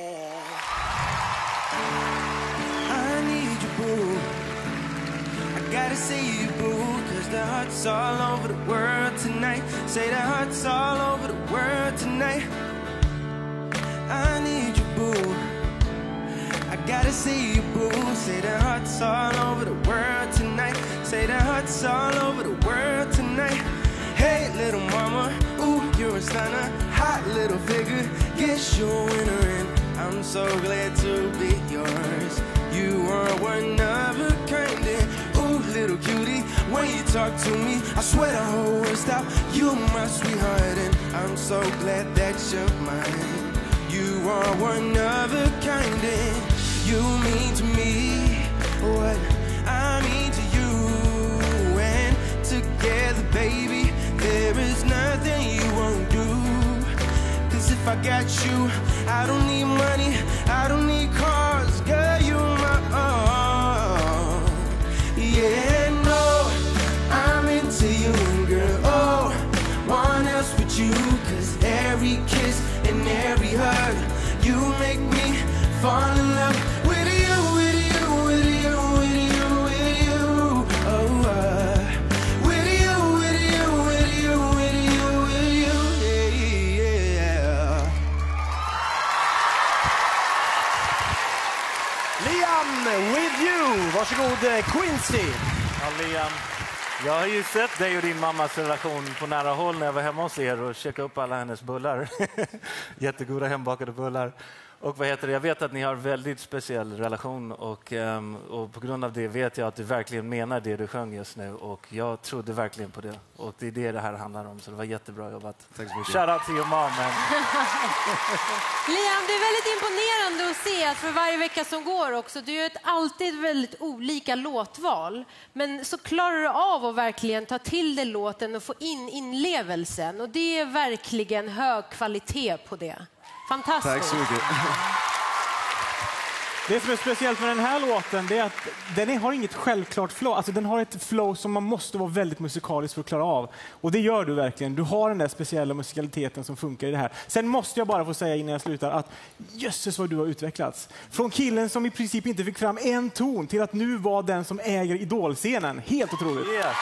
I need you, boo. I gotta see you, boo. Cause the hearts all over the world tonight. Say the hearts all over the world tonight. I need you, boo. I gotta see you, boo. Say the hearts all over the world tonight. Say the hearts all over the world tonight. Hey, little mama, ooh, you're a stunner. Hot little figure, yes, you're a winner, so glad to be yours. You are one of a kind, and ooh, little cutie, when you talk to me, I swear the whole world stop. You're my sweetheart, and I'm so glad that you're mine. You are one of a kind, and you mean to me what I mean to you. And together, baby, there is nothing you won't do. Cause if I got you, I don't fall in love with you, with you, with you, with you, with you. Oh, uh, with you, with you, with you, with you, with you, yeah, yeah. Liam, with you! Varsågod eh, Quincy. Ja, Liam, jag har ju sett dig och din mammas relation på nära håll när jag var hemma hos er och käkade upp alla hennes bullar. Jättegoda hembakade bullar. Och vad heter det? Jag vet att ni har en väldigt speciell relation och, ehm, och på grund av det vet jag att du verkligen menar det du sjöng just nu och jag trodde verkligen på det. Och det är det det här handlar om, så det var jättebra jobbat. Tack så mycket. Shout out to your mom, man. Liam, det är väldigt imponerande att se att för varje vecka som går också, du gör ett alltid väldigt olika låtval. Men så klarar du av att verkligen ta till dig låten och få in inlevelsen. Och det är verkligen hög kvalitet på det. Fantastiskt. Tack så mycket. Det som är speciellt med den här låten det är att den är- har inget självklart flow. Alltså den har ett flow som man måste vara väldigt musikalisk för att klara av. Och det gör du verkligen. Du har den där speciella musikaliteten som funkar i det här. Sen måste jag bara få säga innan jag slutar att jösses vad du har utvecklats. Från killen som i princip inte fick fram en ton till att nu vara den som äger idolscenen. Helt otroligt. Yeah.